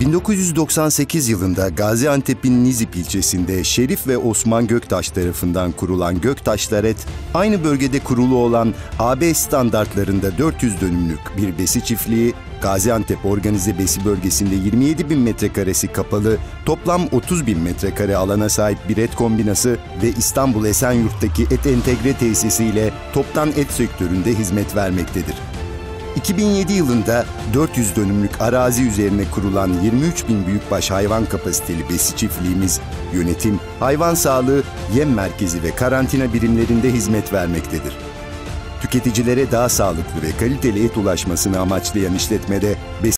1998 yılında Gaziantep'in Nizip ilçesinde Şerif ve Osman Göktaş tarafından kurulan Göktaşlar Et, aynı bölgede kurulu olan AB standartlarında 400 dönümlük bir besi çiftliği, Gaziantep Organize Besi bölgesinde 27 bin metrekaresi kapalı, toplam 30 bin metrekare alana sahip bir et kombinası ve İstanbul Esenyurt'taki et entegre tesisiyle toptan et sektöründe hizmet vermektedir. 2007 yılında 400 dönümlük arazi üzerine kurulan 23 bin büyükbaş hayvan kapasiteli besi çiftliğimiz, yönetim, hayvan sağlığı, yem merkezi ve karantina birimlerinde hizmet vermektedir. Tüketicilere daha sağlıklı ve kaliteli et ulaşmasını amaçlayan işletmede besi